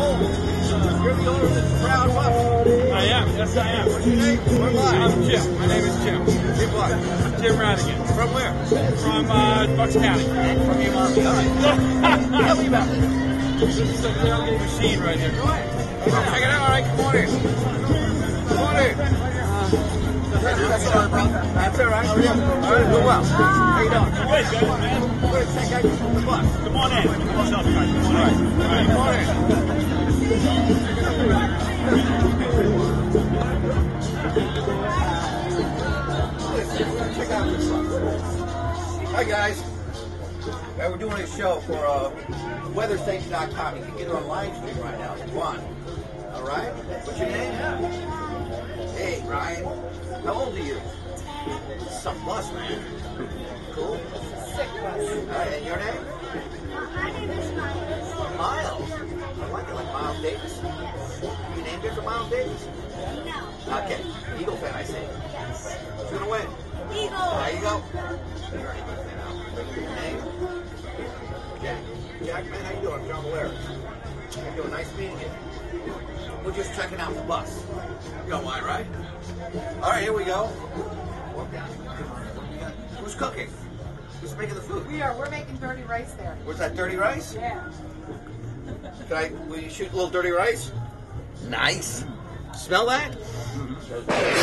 Cole. You're the owner of this proud. I am. Yes, I am. What's your name? Where am I? I'm Jim. My name is Jim. Jim what? Jim Radigan. From where? From uh, Bucks County. From. All right. Tell me about this. this is a tailgate machine right here. Go ahead. Check it out. All right, come on in. Come on in. That's all right, brother. That's all right. All right, doing well. How you doing? Good, good, man. Gonna check out the bus. Come on in. Come on in. Check out this bus. Hi guys. Uh, we're doing a show for uh, weatherstation.com. You can get it on live stream right now if you want. All right? What's your name? Hey, Ryan. How old are you? Some bus, man. Cool. All right, and your name? My name is Miles. Miles. I like it, like Miles Davis. You named it for Miles Davis? No. Okay. Eagle fan, I see. Yes. Who's gonna win? Eagle. There you go. You're an Eagle fan now. Jack. Jack, man, how you doing? John Bolaris. How you doing? Nice meeting you. We're just checking out the bus. You got wine, right? All right, here we go. Who's cooking? Who's making the food? We are. We're making dirty rice there. Where's that dirty rice? Yeah. Can I? Will you shoot a little dirty rice? Nice. Smell that? Mm-hmm.